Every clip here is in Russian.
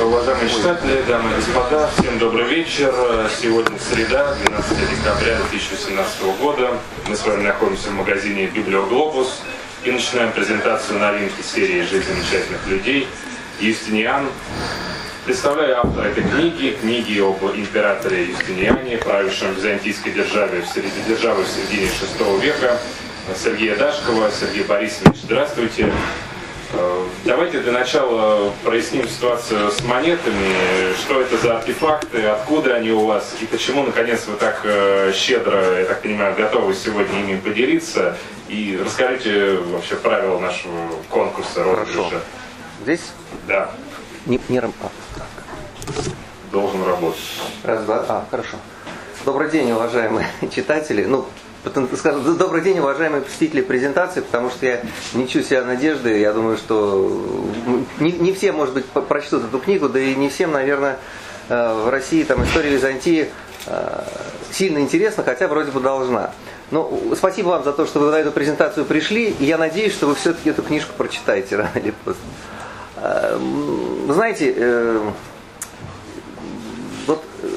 Уважаемые читатели, дамы и господа, всем добрый вечер. Сегодня среда, 12 декабря 2018 года. Мы с вами находимся в магазине «Библиоглобус» и начинаем презентацию новинки серии «Жизнь замечательных людей» Юстиниан. Представляю автора этой книги, книги об императоре Юстиниане, правившем византийской державе в, середине, державы в середине VI века, Сергея Дашкова. Сергей Борисович, здравствуйте. Э, давайте для начала проясним ситуацию с монетами. Что это за артефакты, откуда они у вас и почему, наконец, вы так э, щедро, я так понимаю, готовы сегодня ими поделиться. И расскажите вообще правила нашего конкурса, розыгрыша. Здесь? Да. Не, не рам- а, Должен работать. Раз, два. А, хорошо. Добрый день, уважаемые читатели. Ну, скажем, добрый день, уважаемые посетители презентации, потому что я не чую себя надежды. Я думаю, что не, не все, может быть, прочтут эту книгу, да и не всем, наверное, э, в России там история Византии э, сильно интересна, хотя вроде бы должна. Ну, спасибо вам за то, что вы на эту презентацию пришли, и я надеюсь, что вы все-таки эту книжку прочитаете рано или поздно. Э, Знаете, э, вот э,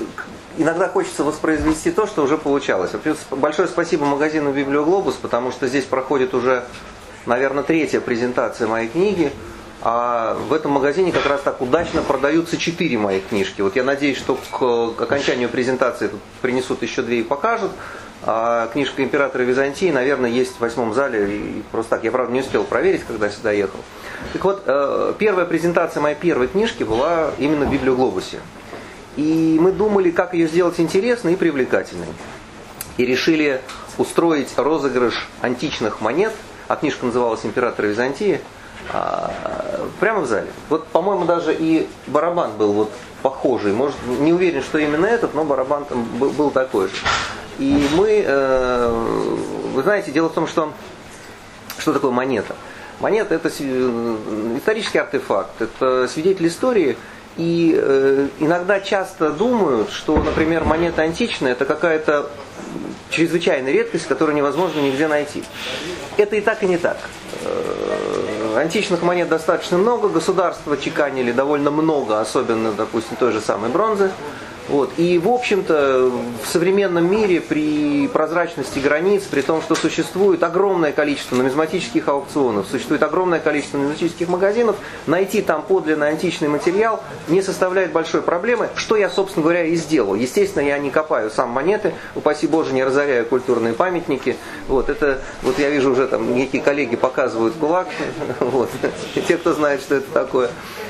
иногда хочется воспроизвести то, что уже получалось. Большое спасибо магазину Библиоглобус, потому что здесь проходит уже, наверное, третья презентация моей книги. А в этом магазине как раз так удачно продаются четыре мои книжки. Вот я надеюсь, что к к окончанию презентации тут принесут еще две и покажут. А книжка Императора Византии, наверное, есть в восьмом зале. И просто так. Я, правда, не успел проверить, когда сюда ехал. Так вот, э, первая презентация моей первой книжки была именно в Библиоглобусе. И мы думали, как ее сделать интересной и привлекательной. И решили устроить розыгрыш античных монет, а книжка называлась «Император Византии», а, прямо в зале. Вот, по-моему, даже и барабан был вот похожий. Может, не уверен, что именно этот, но барабан там был, такой же. И мы, э, вы знаете, дело в том, что что такое монета? Монета это исторический артефакт, это свидетель истории. И э, иногда часто думают, что, например, монета античная это какая-то чрезвычайная редкость, которую невозможно нигде найти. Это и так, и не так. Э, Античных монет достаточно много, государства чеканили довольно много, особенно, допустим, той же самой бронзы. Вот. И, в общем-то, в современном мире при прозрачности границ, при том, что существует огромное количество нумизматических аукционов, существует огромное количество нумизматических магазинов, найти там подлинный античный материал не составляет большой проблемы, что я, собственно говоря, и сделал. Естественно, я не копаю сам монеты, упаси Боже, не разоряю культурные памятники. Вот, это, вот я вижу уже там некие коллеги показывают кулак, вот, те, кто знает, что это такое.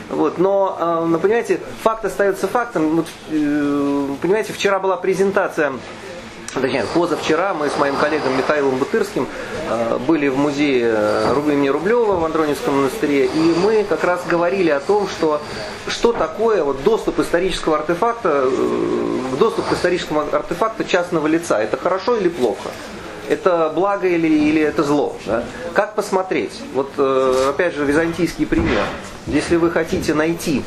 Вот, но, э, ну, понимаете, факт остается фактом. Э, понимаете, вчера была презентация Точнее, позавчера мы с моим коллегом Михаилом Бутырским э, были в музее э, имени Рублева в Андроневском монастыре, и мы как раз говорили о том, что что такое вот доступ исторического артефакта, э, доступ к историческому артефакту частного лица. Это хорошо или плохо? Это благо или, или это зло? да? Как посмотреть? Вот э, опять же византийский пример. Если вы хотите найти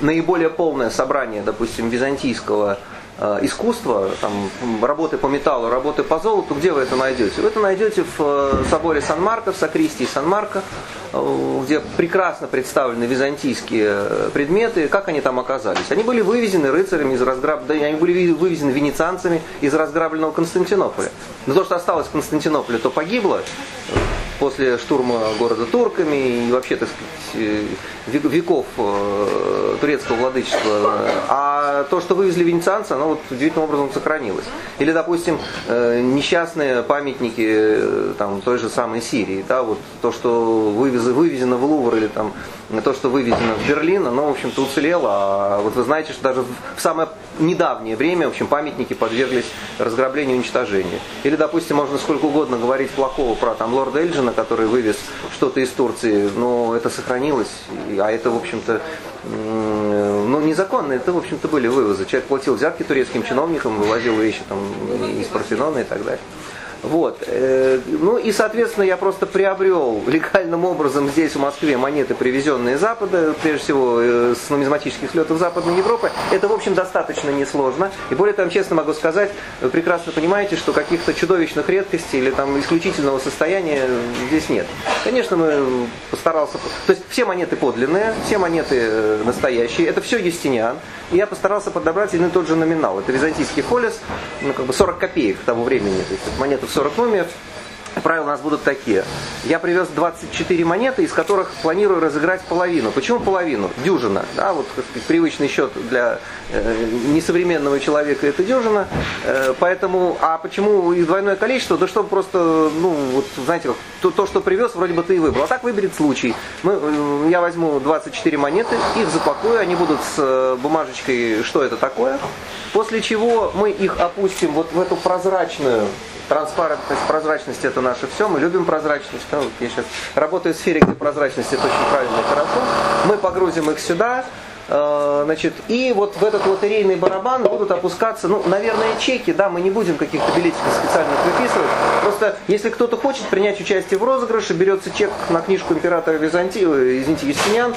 наиболее полное собрание, допустим, византийского э, искусства, там, работы по металлу, работы по золоту, где вы это найдете? Вы это найдете в э, соборе Сан-Марко, в Сакристии Сан-Марко, э, где прекрасно представлены византийские предметы, как они там оказались. Они были вывезены рыцарями из разграб... да, они были вывезены венецианцами из разграбленного Константинополя. Но то, что осталось в Константинополе, то погибло после штурма города турками и вообще, так сказать, э, век- веков э, турецкого владычества. А то, что вывезли венецианцы, оно вот удивительным образом сохранилось. Или, допустим, э, несчастные памятники там, той же самой Сирии. Да, вот то, что вывез- вывезено в Лувр или там, то, что вывезено в Берлин, оно, в общем-то, уцелело. А вот вы знаете, что даже в самое недавнее время, в общем, памятники подверглись разграблению и уничтожению. Или, допустим, можно сколько угодно говорить плохого про там лорда Эльджина, который вывез что-то из Турции, но это сохранилось, а это, в общем-то, ну, незаконно, это, в общем-то, были вывозы. Человек платил взятки турецким чиновникам, вывозил вещи там из Парфенона и так далее. Вот. Э, ну и, соответственно, я просто приобрел легальным образом здесь, в Москве, монеты, привезенные из Запада, прежде всего э, с нумизматических слетов Западной Европы. Это, в общем, достаточно несложно. И более того, честно могу сказать, вы прекрасно понимаете, что каких-то чудовищных редкостей или там исключительного состояния здесь нет. Конечно, мы постарался... То есть все монеты подлинные, все монеты э, настоящие. Это все Юстиниан. И я постарался подобрать один и тот же номинал. Это византийский холес, ну, как бы 40 копеек того времени. То есть монету в 40 номер. Правила у нас будут такие. Я привез 24 монеты, из которых планирую разыграть половину. Почему половину? Дюжина. Да, вот привычный счет для э, несовременного человека это дюжина. Э, поэтому, а почему и двойное количество? Да чтобы просто, ну, вот, знаете, то, то, что привез, вроде бы ты и выбрал. А так выберет случай. Мы, э, я возьму 24 монеты, их запакую, они будут с э, бумажечкой, что это такое. После чего мы их опустим вот в эту прозрачную Транспарентность, прозрачность это наше все. Мы любим прозрачность. Ну, я сейчас работаю в сфере, где прозрачность это очень правильно и хорошо. Мы погрузим их сюда. Э, значит, и вот в этот лотерейный барабан будут опускаться, ну, наверное, чеки, да, мы не будем каких-то билетиков специально выписывать. Просто, если кто-то хочет принять участие в розыгрыше, берется чек на книжку императора Византии, э, извините, Юстиниан,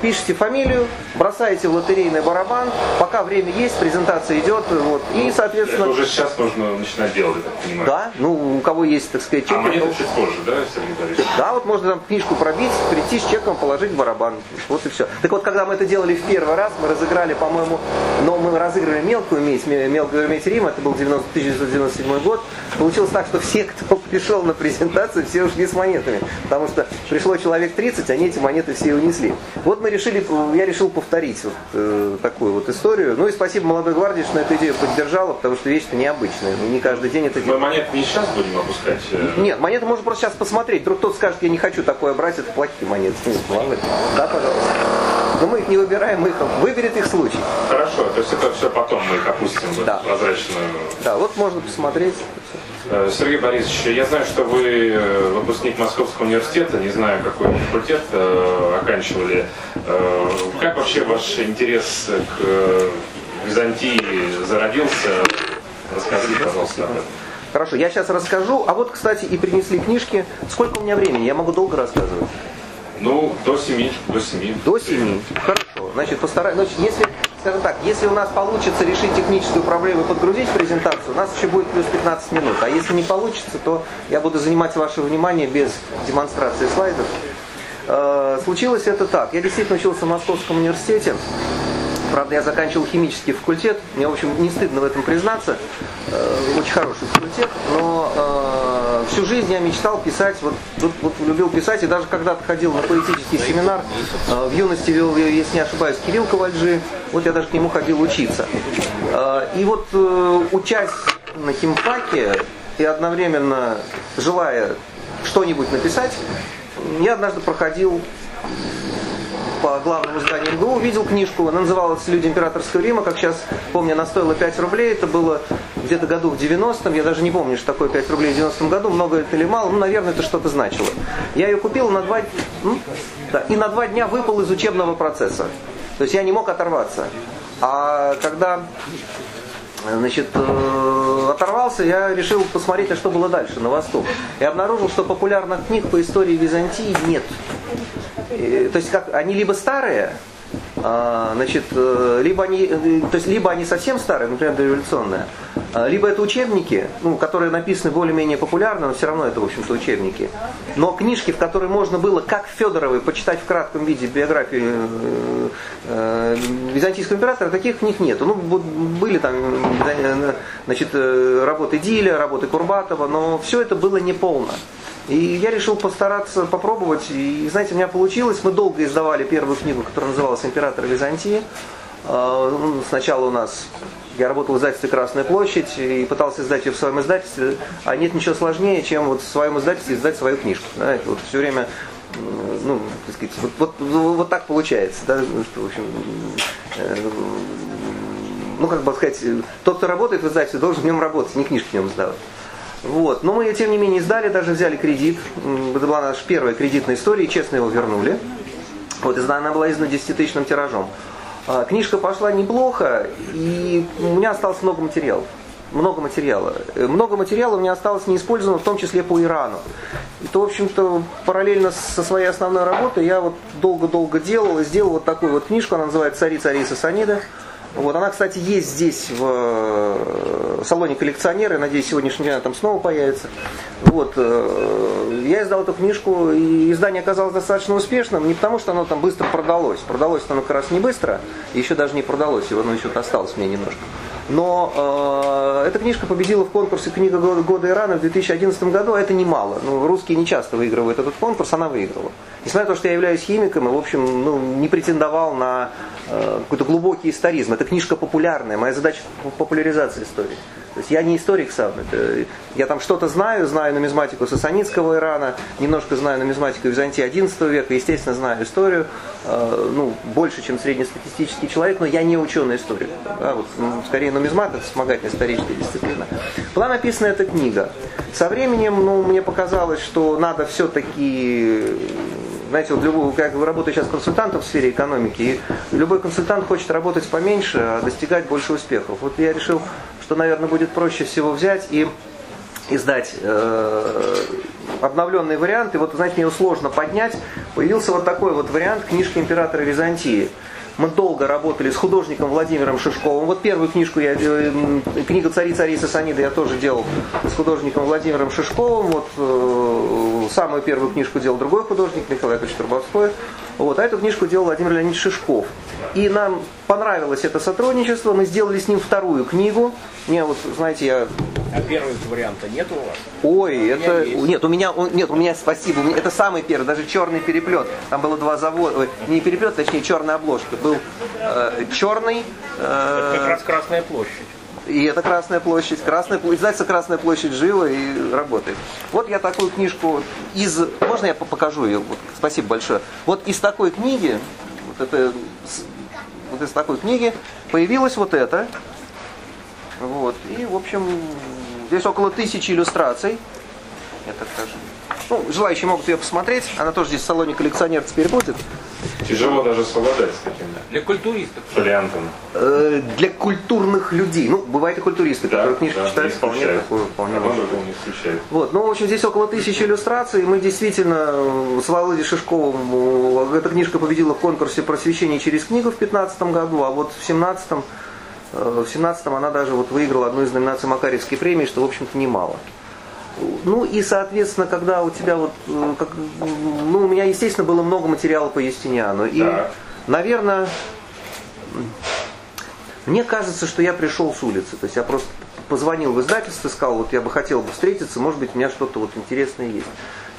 пишите фамилию, бросаете в лотерейный барабан, пока время есть, презентация идет, вот, и, соответственно... Это уже сейчас нужно начинать делать, я так понимаю. Да, ну, у кого есть, так сказать, чек. А монеты чуть позже, да, Сергей Борисович? Да, вот можно там книжку пробить, прийти с чеком, положить в барабан, вот и все. Так вот, когда мы это делали в первый раз, мы разыграли, по-моему, но мы разыгрывали мелкую медь, мелкую медь Рима, это был 90, 1997 год, получилось так, что все, кто пришел на презентацию, все ушли с монетами, потому что пришло человек 30, они эти монеты все унесли. Вот мы мы решили, я решил повторить вот э, такую вот историю. Ну и спасибо молодой гвардии, что эту идею поддержала, потому что вещь-то необычная. Не каждый день это делать. Мы монеты не сейчас будем опускать? Э? Нет, монеты можно просто сейчас посмотреть. Вдруг кто-то скажет, я не хочу такое брать, это плохие монеты. Да, пожалуйста. Но мы их не выбираем, мы их выберет их случай. Хорошо, то есть это все потом мы их опустим в да. прозрачную. Да, вот можно посмотреть. Э, Сергей Борисович, я знаю, что вы э, выпускник Московского университета, не знаю, какой факультет э, оканчивали. Э, как вообще ваш интерес к Византии зародился? Расскажите, пожалуйста. Хорошо, я сейчас расскажу. А вот, кстати, и принесли книжки. Сколько у меня времени? Я могу долго рассказывать. Ну, до семи. До семи. До семи. Хорошо. Значит, постараюсь. Значит, если скажем так, если у нас получится решить техническую проблему и подгрузить презентацию, у нас еще будет плюс 15 минут. А если не получится, то я буду занимать ваше внимание без демонстрации слайдов. Э, случилось это так. Я действительно учился в Московском университете. Правда, я заканчивал химический факультет. Мне, в общем, не стыдно в этом признаться. Э, очень хороший факультет. Но э, всю жизнь я мечтал писать, вот, вот, вот любил писать. И даже когда-то ходил на поэтический семинар. Э, в юности вел, если не ошибаюсь, Кирилл Ковальджи. Вот я даже к нему ходил учиться. Э, и вот э, учась на химфаке и одновременно желая что-нибудь написать, я однажды проходил по главному зданию МГУ, увидел книжку, она называлась «Люди императорского Рима», как сейчас помню, она стоила 5 рублей, это было где-то году в 90-м, я даже не помню, что такое 5 рублей в 90-м году, много это или мало, ну, наверное, это что-то значило. Я ее купил на два, ну, да, и на два дня выпал из учебного процесса. То есть я не мог оторваться. А когда значит, э, оторвался, я решил посмотреть, а что было дальше, на восток. И обнаружил, что популярных книг по истории Византии нет. И, то есть как, они либо старые, значит, э, либо они, э, то есть либо они совсем старые, например, дореволюционные, а, либо это учебники, ну, которые написаны более-менее популярно, но все равно это, в общем-то, учебники. Но книжки, в которые можно было, как Федоровой, почитать в кратком виде биографию э, византийского императора, таких книг нет. Ну, были там значит, работы Диля, работы Курбатова, но все это было неполно. И я решил постараться попробовать. И, знаете, у меня получилось. Мы долго издавали первую книгу, которая называлась «Император Византии». А, ну, сначала у нас я работал в издательстве «Красная площадь» и пытался издать ее в своем издательстве. А нет ничего сложнее, чем вот в своем издательстве издать свою книжку. Знаете, вот все время ну, так сказать, вот, вот, вот так получается. Да? Ну, что, в общем, э, ну, как бы сказать, тот, кто работает в издательстве, должен в нем работать, не книжки в нем сдавать. Вот. Но мы ее, тем не менее, сдали, даже взяли кредит. Это была наша первая кредитная история, и честно его вернули. Вот, она была издана 10-тысячным тиражом. А, книжка пошла неплохо, и у меня осталось много материалов. много материала. Э, много материала у меня осталось неиспользовано, в том числе по Ирану. И то, в общем-то, параллельно со своей основной работой я вот долго-долго делал и сделал вот такую вот книжку, она называется «Царица Ариса Санида». Вот, она, кстати, есть здесь в э, салоне коллекционера. Надеюсь, сегодняшний день она там снова появится. Вот, э, я издал эту книжку, и издание оказалось достаточно успешным. Не потому, что оно там быстро продалось. Продалось оно как раз не быстро, еще даже не продалось, его оно еще осталось мне немножко. Но э, эта книжка победила в конкурсе «Книга года Ирана» в 2011 году, а это немало. Ну, русские не часто выигрывают этот конкурс, она выиграла. Несмотря на то, что я являюсь химиком и, в общем, ну, не претендовал на э, какой-то глубокий историзм. Это книжка популярная, моя задача популяризация истории. То есть я не историк сам. Это, я там что-то знаю, знаю нумизматику сасанитского Ирана, немножко знаю нумизматику Византии XI века, естественно, знаю историю, э, ну, больше, чем среднестатистический человек, но я не ученый историк. Да, вот, скорее нумизмат, это вспомогательная историческая дисциплина. Была написана эта книга. Со временем, ну, мне показалось, что надо все-таки знаете, вот любой, как вы работаете сейчас консультантом в сфере экономики, и любой консультант хочет работать поменьше, а достигать больше успехов. Вот я решил что, наверное, будет проще всего взять и издать э, обновленный вариант. И вот, знаете, мне его сложно поднять. Появился вот такой вот вариант книжки императора Византии. Мы долго работали с художником Владимиром Шишковым. Вот первую книжку я э, книга царицы Арисы Санида я тоже делал с художником Владимиром Шишковым. Вот э, самую первую книжку делал другой художник Николай Яковлевич Турбовской. Вот, а эту книжку делал Владимир Леонидович Шишков. И нам понравилось это сотрудничество, мы сделали с ним вторую книгу. Мне вот, знаете, я... А первого варианта нет у вас? Ой, у это... Нет, у меня, нет, у меня, спасибо, это самый первый, даже черный переплет. Там было два завода, не переплет, точнее черная обложка. Был э, черный... Э, это как раз Красная площадь. И это Красная площадь. Красная издательство Красная площадь жила и работает. Вот я такую книжку из... Можно я покажу ее? Вот, спасибо большое. Вот из такой книги, вот это вот из такой книги появилась вот это. Вот. И, в общем, здесь около тысячи иллюстраций. Я так. Ну, желающие могут ее посмотреть. Она тоже здесь в салоне коллекционер теперь будет. Тяжело даже совладать с таким Для культуристов. фолиантом. Э, для культурных людей. Ну, бывают и культуристы, Да, которые книжки да, читают не вполне такую, вполне можно. не исключает. Вот, ну, в общем, здесь около тысячи иллюстраций. Мы действительно э, с Володей Шишковым, э, эта книжка победила в конкурсе просвещения через книгу в 2015 году, а вот в 2017 э, в 17 она даже вот выиграла одну из номинаций Макаревской премии, что, в общем-то, немало. Ну и, соответственно, когда у тебя вот, э, как, ну, у меня, естественно, было много материала по Юстиниану. И, наверное, мне кажется, что я пришел с улицы. То есть я просто позвонил в издательство, сказал, вот я бы хотел бы встретиться, может быть, у меня что-то вот интересное есть.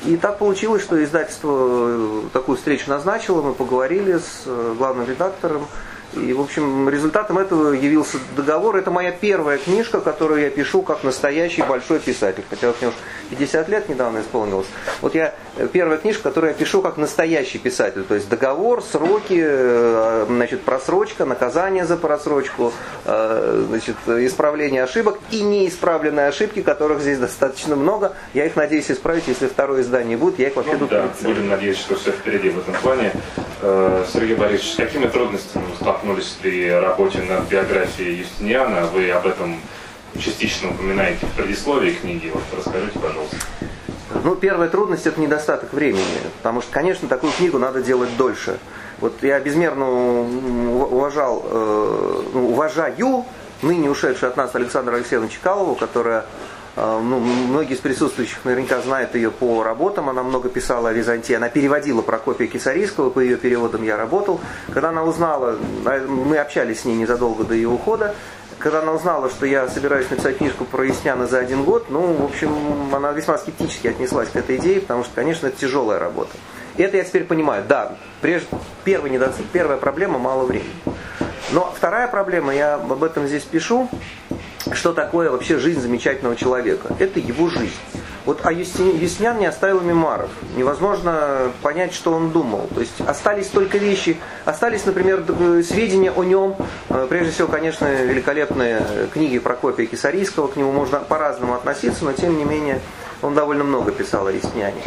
И так получилось, что издательство э, такую встречу назначило, мы поговорили с э, главным редактором. И, в общем, результатом этого явился договор. Это моя первая книжка, которую я пишу как настоящий большой писатель. Хотя вот мне уж 50 лет недавно исполнилось. Вот я э, первая книжка, которую я пишу как настоящий писатель. То есть договор, сроки, э, значит, просрочка, наказание за просрочку, э, значит, исправление ошибок и неисправленные ошибки, которых здесь достаточно много. Я их надеюсь исправить, если второе издание будет, я их вообще Ну, тут да, будем надеяться, что все впереди в этом плане. Сергей Борисович, с какими трудностями вы столкнулись при работе над биографией Юстиниана? Вы об этом частично упоминаете в предисловии книги. Вот расскажите, пожалуйста. Ну, первая трудность это недостаток времени, потому что, конечно, такую книгу надо делать дольше. Вот я безмерно уважал, э, ну, уважаю ныне ушедшую от нас Александру Алексеевну Чекалову, которая, ну, многие из присутствующих наверняка знают ее по работам, она много писала о Византии, она переводила Прокопия Кисарийского, по ее переводам я работал. Когда она узнала, э, мы общались с ней незадолго до ее ухода, когда она узнала, что я собираюсь написать книжку про Ясняна за один год, ну, в общем, она весьма скептически отнеслась к этой идее, потому что, конечно, это тяжелая работа. И это я теперь понимаю. Да, прежде, первый недостаток, первая проблема – мало времени. Но вторая проблема, я об этом здесь пишу, что такое вообще жизнь замечательного человека. Это его жизнь. Вот а Юсти- Юстиниан не оставил мемуаров. Невозможно понять, что он думал. То есть остались только вещи, остались, например, д- сведения о нем. Э, Прежде всего, конечно, великолепные книги Прокопия Кисарийского, к нему можно по-разному относиться, но тем не менее он довольно много писал о Юстиниане.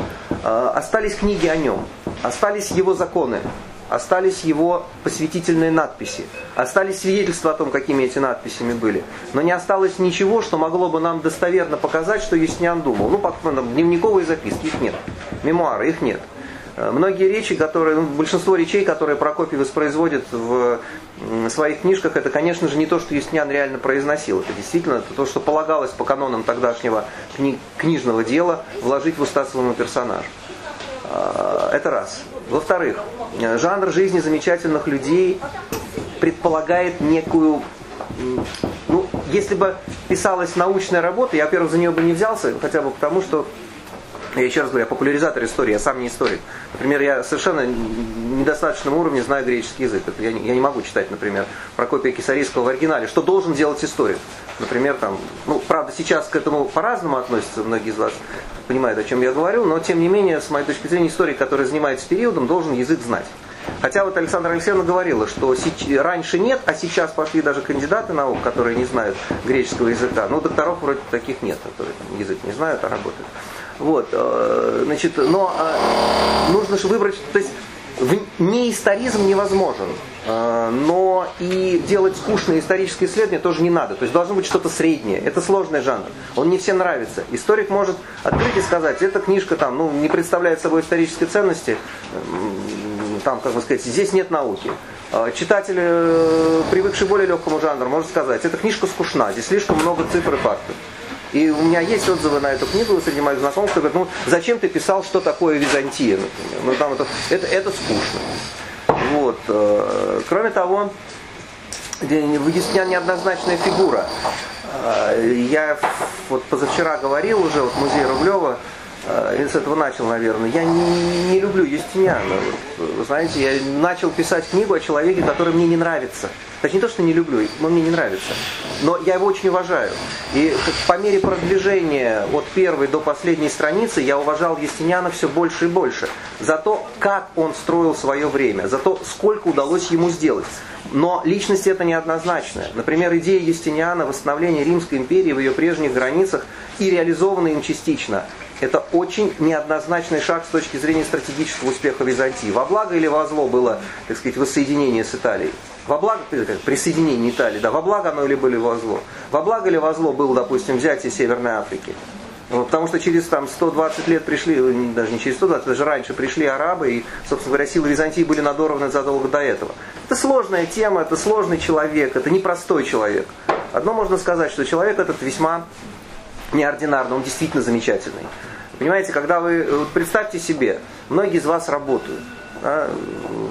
Э, Остались книги о нем, остались его законы, остались его посвятительные надписи, остались свидетельства о том, какими эти надписями были. Но не осталось ничего, что могло бы нам достоверно показать, что Юстиниан думал. Ну, дневниковые записки, их нет. Мемуары, их нет. Э, многие речи, которые, ну, большинство речей, которые Прокопий воспроизводит в своих книжках, это, конечно же, не то, что Юстиниан реально произносил. Это действительно это то, что полагалось по канонам тогдашнего кни книжного дела вложить в уста своему персонажу. Э, это раз. Во-вторых, жанр жизни замечательных людей предполагает некую ну, если бы писалась научная работа, я, во-первых, за нее бы не взялся, хотя бы потому, что я еще раз говорю, я популяризатор истории, я сам не историк. Например, я совершенно недостаточном уровне знаю греческий язык. Я, не, я не могу читать, например, Прокопия Кисарийского в оригинале. Что должен делать историк? Например, там, ну, правда, сейчас к этому по-разному относятся, многие из вас понимают, о чем я говорю, но тем не менее, с моей точки зрения, историк, который занимается периодом, должен язык знать. Хотя вот Александра Алексеевна говорила, что раньше нет, а сейчас пошли даже кандидаты наук, которые не знают греческого языка. Ну, докторов вроде таких нет, которые язык не знают, а работают. Вот, э, значит, но э, нужно же выбрать, то есть неисторизм невозможен, э, но и делать скучные исторические исследования тоже не надо. То есть должно быть что-то среднее. Это сложный жанр. Он не всем нравится. Историк может открыть и сказать, эта книжка там, ну, не представляет собой исторической ценности, там, как бы сказать, здесь нет науки. Читатель, привыкший более легкому жанру, может сказать, эта книжка скучна, здесь слишком много цифр и фактов. И у меня есть отзывы на эту книгу среди моих знакомых, кто говорит, ну зачем ты писал, что такое Византия, например. Ну там это, это, это скучно. Вот. Э, кроме того, Юстиниан неоднозначная фигура. Э, я вот позавчера говорил уже, вот музей Рублева, я с этого начал, наверное. Я не, не люблю Юстиниана. Вы знаете, я начал писать книгу о человеке, который мне не нравится. Точнее, не то, что не люблю, он мне не нравится. Но я его очень уважаю. И по мере продвижения от первой до последней страницы я уважал Юстиниана все больше и больше. За то, как он строил свое время, за то, сколько удалось ему сделать. Но личность это неоднозначная. Например, идея Юстиниана восстановления Римской империи в ее прежних границах и реализована им частично – это очень неоднозначный шаг с точки зрения стратегического успеха Византии. Во благо или во зло было, так сказать, воссоединение с Италией? Во благо, присоединение Италии, да, во благо оно или было во зло? Во благо или во зло было, допустим, взятие Северной Африки? Потому что через там, 120 лет пришли, даже не через 120, даже раньше пришли арабы, и, собственно говоря, силы Византии были надорваны задолго до этого. Это сложная тема, это сложный человек, это непростой человек. Одно можно сказать, что человек этот весьма неординарный, он действительно замечательный. Понимаете, когда вы, вот представьте себе, многие из вас работают. Да,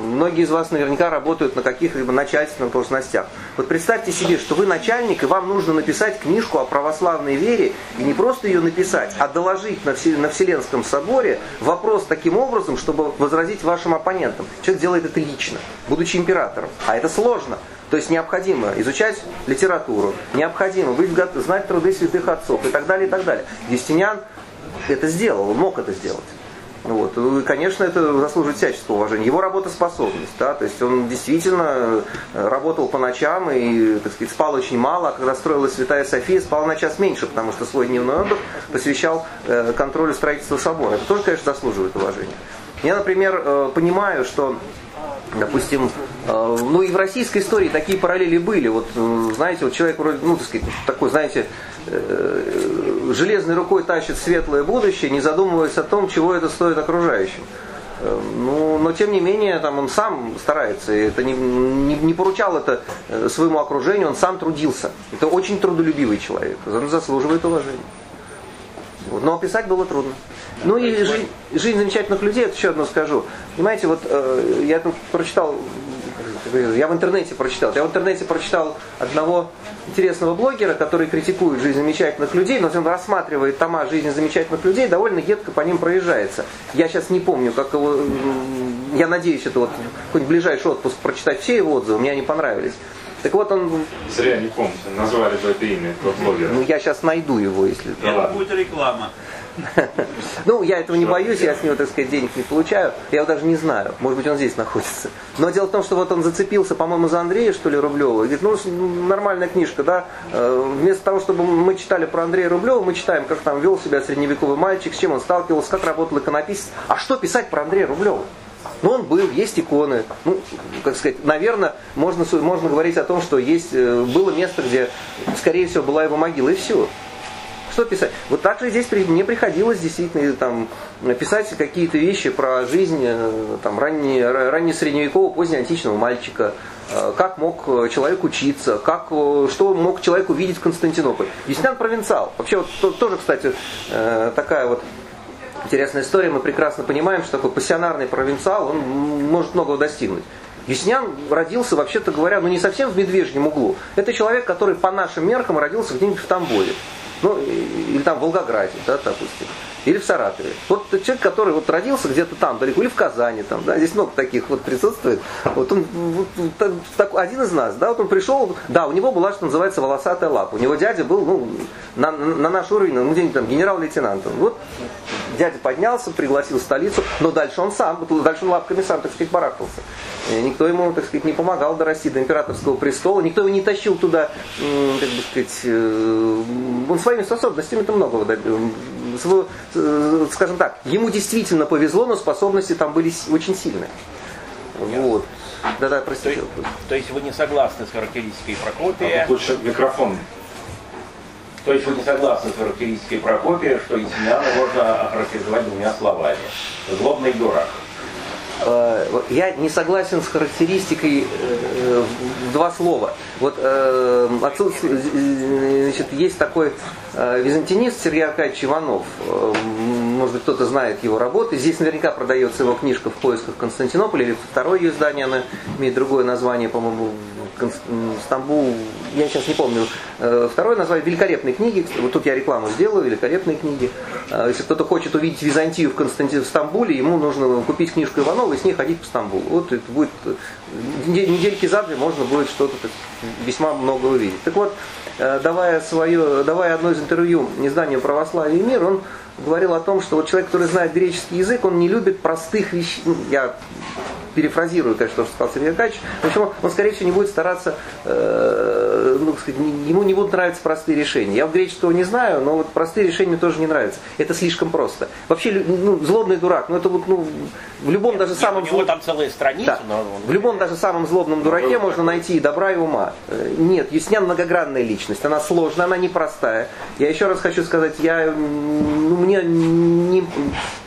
многие из вас наверняка работают на каких-либо начальственных должностях. Вот представьте себе, что вы начальник, и вам нужно написать книжку о православной вере, и не просто ее написать, а доложить на, на Вселенском соборе вопрос таким образом, чтобы возразить вашим оппонентам. Человек делает это лично, будучи императором. А это сложно. То есть необходимо изучать литературу, необходимо быть, знать труды святых отцов и так далее, и так далее. Юстиниан это сделал, он мог это сделать. Вот. И, конечно, это заслуживает всяческого уважения. Его работоспособность, да, то есть он действительно э, работал по ночам и, так сказать, спал очень мало, а когда строилась Святая София, спал на час меньше, потому что свой дневной отдых посвящал э, контролю строительства собора. Это тоже, конечно, заслуживает уважения. Я, например, э, понимаю, что Допустим, ну и в российской истории такие параллели были. Вот, знаете, вот человек вроде, ну, так сказать, такой, знаете, железной рукой тащит светлое будущее, не задумываясь о том, чего это стоит окружающим. Ну, но тем не менее, там он сам старается, это не, не, не поручал это своему окружению, он сам трудился. Это очень трудолюбивый человек, он заслуживает уважения. Но писать было трудно. Ну и жизнь, жизнь замечательных людей, это еще одно скажу. Понимаете, вот э, я тут прочитал, я в интернете прочитал, я в интернете прочитал одного интересного блогера, который критикует жизнь замечательных людей, но он рассматривает тома жизни замечательных людей, довольно едко по ним проезжается. Я сейчас не помню, как его, я надеюсь, это вот хоть ближайший отпуск прочитать все его отзывы, мне они понравились. Так вот он... Зря не помните, назвали бы это имя, этого блогера. Ну я сейчас найду его, если... Это будет реклама. Ну, я этого не боюсь, я с него, так сказать, денег не получаю. Я его даже не знаю. Может быть, он здесь находится. Но дело в том, что вот он зацепился, по-моему, за Андрея, что ли, Рублева. И говорит, ну, нормальная книжка, да. Э, вместо того, чтобы мы читали про Андрея Рублева, мы читаем, как там вел себя средневековый мальчик, с чем он сталкивался, как работал иконописец. А что писать про Андрея Рублева? Ну, он был, есть иконы. Ну, как сказать, наверное, можно, можно говорить о том, что есть, э, было место, где, скорее всего, была его могила, и все. Что писать? Вот так же здесь мне приходилось действительно там, писать какие-то вещи про жизнь э, там, ранне, ранне средневекового, позднеантичного мальчика, э, как мог человек учиться, как, что мог человек увидеть в Константинополе. Юстиниан провинциал. Вообще вот тоже, кстати, такая вот интересная история. Мы прекрасно понимаем, что такой пассионарный провинциал, он может многого достигнуть. Юснян родился, вообще-то говоря, ну не совсем в медвежьем углу. Это человек, который по нашим меркам родился где-нибудь в Тамбове. Ну, или там в Волгограде, да, допустим или в Саратове. Вот человек, который вот родился где-то там далеко, или в Казани, там, да, здесь много таких вот присутствует. Вот он, вот, так, один из нас, да, вот он пришел, да, у него была, что называется, волосатая лапа. У него дядя был, ну, на, на наш уровень, ну, где-нибудь там генерал-лейтенантом. Вот дядя поднялся, пригласил в столицу, но дальше он сам, дальше он лапками сам, так сказать, барахтался. Никто ему, так сказать, не помогал дорасти до императорского престола, никто его не тащил туда, как бы сказать, э, он своими способностями это многого добил Э, скажем так, ему действительно повезло, но способности там были очень сильные. Вот. Да-да, простите. То, то есть вы не согласны с характеристикой Прокопия? А лучше микрофон. То есть вы не согласны с характеристикой Прокопия, что Есениана можно охарактеризовать двумя словами. Злобный дурак. Э, я не согласен с характеристикой э, в два слова. Вот э, значит, есть такой византинист Сергей Аркадьевич Иванов. Может быть, кто-то знает его работы. Здесь наверняка продается его книжка «В поисках Константинополя» или второе ее издание, она имеет другое название, по-моему, Стамбул, я сейчас не помню, э, второе название, великолепные книги, вот тут я рекламу сделаю, великолепные книги. Э, если кто-то хочет увидеть Византию в, Константин, в Стамбуле, ему нужно купить книжку Иванова и с ней ходить по Стамбулу. Вот это будет, э, недельки за две можно будет что-то весьма много увидеть. Так вот, давая, свое, давая одно из интервью изданию «Православие и мир», он говорил о том, что вот человек, который знает греческий язык, он не любит простых вещей. Я перефразирую, конечно, то, что сказал Сергей Аркадьевич, почему он, скорее всего, не будет стараться, э, ну, сказать, ему не будут нравиться простые решения. Я вот греческого не знаю, но вот простые решения мне тоже не нравятся. Это слишком просто. Вообще, ну, злобный дурак, ну, это вот, ну, в любом Нет, даже самом... У него там целая страница. Да. Но В любом даже самом злобном дураке можно найти и добра, и ума. Э, нет, Юснян многогранная личность, она сложная, она непростая. Я еще раз хочу сказать, я, ну, мне не,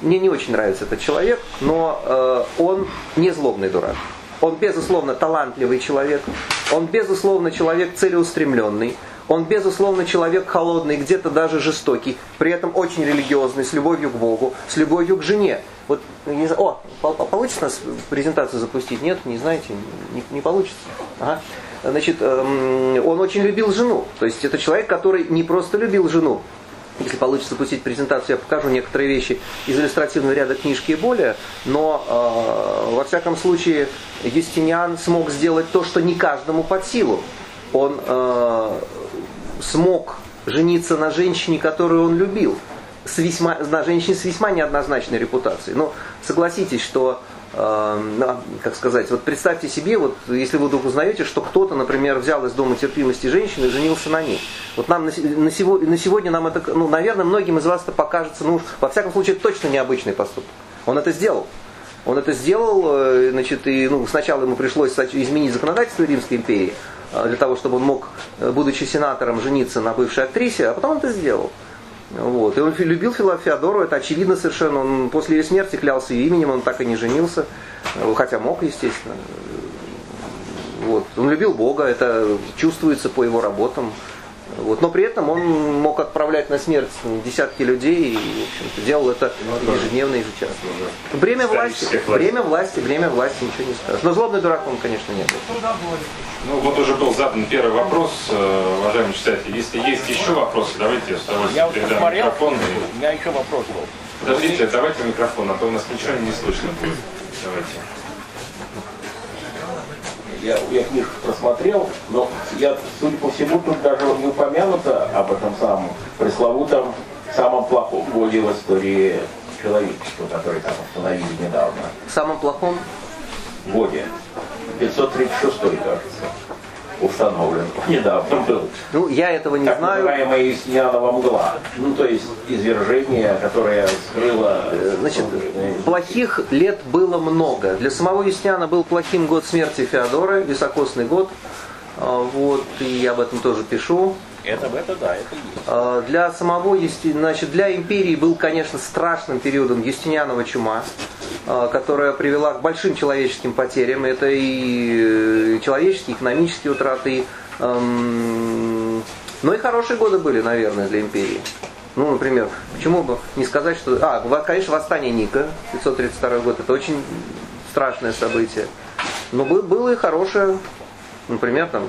мне не очень нравится этот человек, но э, он не злобный дурак. Он, безусловно, талантливый человек. Он, безусловно, человек целеустремленный. Он, безусловно, человек холодный, где-то даже жестокий, при этом очень религиозный, с любовью к Богу, с любовью к жене. Вот, не знаю, о, получится нас презентацию запустить? Нет, не знаете, не, не получится. Ага. Значит, эм, он очень любил жену. То есть это человек, который не просто любил жену, если получится пустить презентацию, я покажу некоторые вещи из иллюстративного ряда книжки и более, но э, во всяком случае Юстиниан смог сделать то, что не каждому под силу. Он э, смог жениться на женщине, которую он любил, с весьма, на женщине с весьма неоднозначной репутацией. Но согласитесь, что э, как сказать, вот представьте себе, вот если вы вдруг узнаете, что кто-то, например, взял из дома терпимости женщины и женился на ней. Вот нам на, на, сегодня, на сегодня нам это, ну, наверное, многим из вас это покажется, ну, во всяком случае, точно необычный поступок. Он это сделал. Он это сделал, э, значит, и ну, сначала ему пришлось изменить законодательство Римской империи, э, для того, чтобы он мог, э, будучи сенатором, жениться на бывшей актрисе, а потом он это сделал. Вот. И он любил Феодору, это очевидно совершенно. Он после ее смерти клялся ее именем, он так и не женился, хотя мог, естественно. Вот. Он любил Бога, это чувствуется по его работам. Вот. Но при этом он мог отправлять на смерть десятки людей и, в общем-то, делал это ежедневно, ежечасно. Бремя власти, время власти, время власти, ничего не скажешь. Но злобный дурак он, конечно, не был. Ну, вот уже был задан первый вопрос, э, уважаемые читатели. Если есть еще вопросы, давайте я с удовольствием передам посмотрел, микрофон. У меня еще вопрос был. Подождите, давайте микрофон, а то у нас ничего не слышно будет. Давайте я, я книжку просмотрел, но я, судя по всему, тут даже не упомянуто об этом самом пресловутом самом плохом годе в истории человечества, который там установили недавно. Самом плохом? Годе. 536 кажется. Установлен. Недавно был. Ну, я этого не так знаю. называемая Юстинианова мгла. Ну, то есть извержение, которое скрыло... Э, значит, плохих лет было много. Для самого Юстиниана был плохим год смерти Феодора, високосный год. А, вот, и я об этом тоже пишу. Это, это да, это есть. А, для самого, значит, для империи был, конечно, страшным периодом Юстинианова чума, а, которая привела к большим человеческим потерям. Это и э, человеческие, экономические утраты. Эм, но и хорошие годы были, наверное, для империи. Ну, например, почему бы не сказать, что... А, конечно, восстание Ника, 532 год, это очень страшное событие. Но было и хорошее, например, там,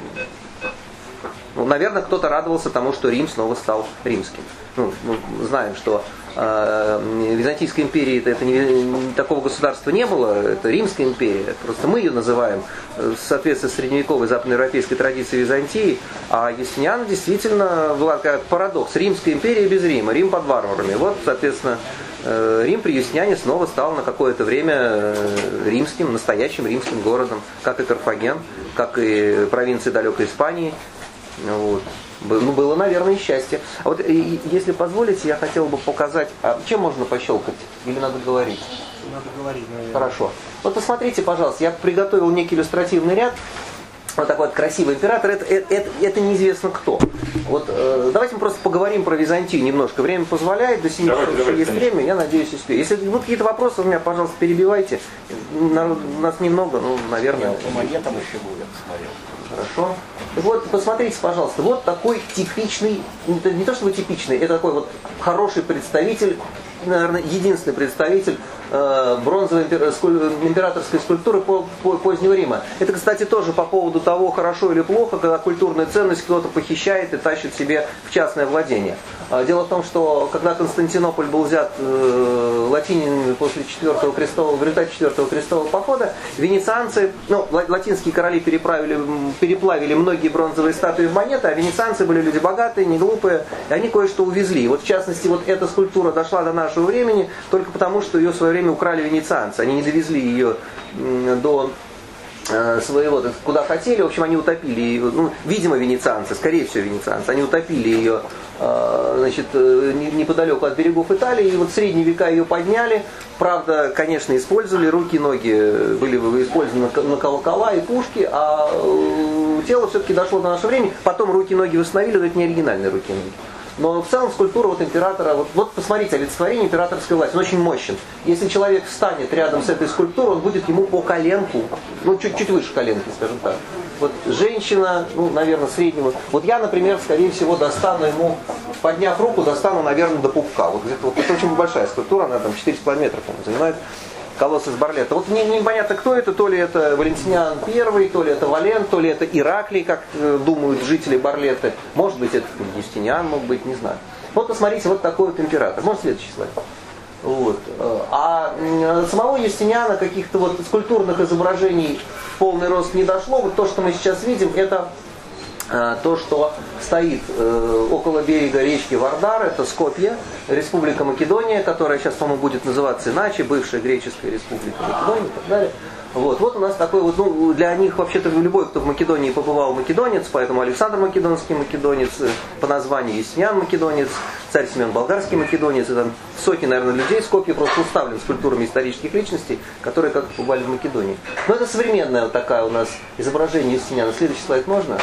ну, наверное, кто-то радовался тому, что Рим снова стал римским. Ну, мы знаем, что э, Византийской империи это, не, такого государства не было, это Римская империя. Просто мы ее называем э, в соответствии с средневековой западноевропейской традицией Византии. А Юстиниан действительно была как парадокс. Римская империя без Рима, Рим под варварами. Вот, соответственно, э, Рим при Юстиниане снова стал на какое-то время э, римским, настоящим римским городом, как и Карфаген, как и провинции далекой Испании. Вот. Ну, было, наверное, счастье. А вот, если позволите, я хотел бы показать, а чем можно пощелкать? Или надо говорить? Надо говорить, наверное. Хорошо. Вот посмотрите, пожалуйста, я приготовил некий иллюстративный ряд. Вот такой вот красивый император, это, это, это, это неизвестно кто. Вот э, давайте мы просто поговорим про Византию немножко. Время позволяет, до 7 часов еще есть конечно. время, я надеюсь, успею. Если будут какие-то вопросы, у меня, пожалуйста, перебивайте. Народ, нас немного, ну, наверное. Нет, по монетам еще будет, смотрел. Хорошо. Вот, посмотрите, пожалуйста, вот такой типичный, не то чтобы типичный, это такой вот хороший представитель, наверное, единственный представитель бронзовой императорской скульптуры по, по, позднего Рима. Это, кстати, тоже по поводу того, хорошо или плохо, когда культурная ценность кто-то похищает и тащит себе в частное владение. А, дело в том, что когда Константинополь был взят э, латининами после четвертого крестового, в результате четвертого крестового похода, венецианцы, ну, латинские короли переправили, переплавили многие бронзовые статуи в монеты, а венецианцы были люди богатые, не глупые, и они кое-что увезли. Вот в частности, вот эта скульптура дошла до нашего времени только потому, что ее в свое время украли венецианцы. Они не довезли ее до Э, своего, куда хотели, в общем, они утопили ее, ну, видимо, венецианцы, скорее всего, венецианцы, они утопили ее, э, значит, э, неподалеку от берегов Италии, и вот в средние века ее подняли, правда, конечно, использовали, руки, ноги были использованы на колокола и пушки, а тело все-таки дошло до нашего времени, потом руки, ноги восстановили, но это не оригинальные руки, ноги. Но в целом скульптура вот императора, вот, вот посмотрите, олицетворение императорской власти, он очень мощен. Если человек встанет рядом с этой скульптурой, он будет ему по коленку, ну чуть-чуть выше коленки, скажем так. Вот женщина, ну, наверное, среднего. Вот я, например, скорее всего, достану ему, подняв руку, достану, наверное, до пупка. Вот, где-то, вот это очень большая скульптура, она там 4,5 метра, занимает колосс из Барлета. Вот не, непонятно, кто это, то ли это Валентиниан I, то ли это Валент, то ли это Ираклий, как э, думают жители Барлеты. Может быть, это Юстиниан, мог быть, не знаю. Вот посмотрите, вот такой вот император. Может, следующий слайд. Вот. А самого Юстиниана каких-то вот скульптурных изображений в полный рост не дошло. Вот то, что мы сейчас видим, это Э, то, что стоит э, около берега речки Вардар, это Скопье, Республика Македония, которая сейчас, по-моему, будет называться иначе, бывшая греческая республика Македония и так далее. Вот, вот у нас такой вот, ну, для них вообще-то любой, кто в Македонии побывал, македонец, поэтому Александр Македонский македонец, э, по названию Яснян македонец, царь Семен Болгарский македонец, и там сотни, наверное, людей Скопье просто уставлен скульптурами исторических личностей, которые как-то побывали в Македонии. Но это современная вот такая у нас изображение Ясняна. Следующий слайд можно?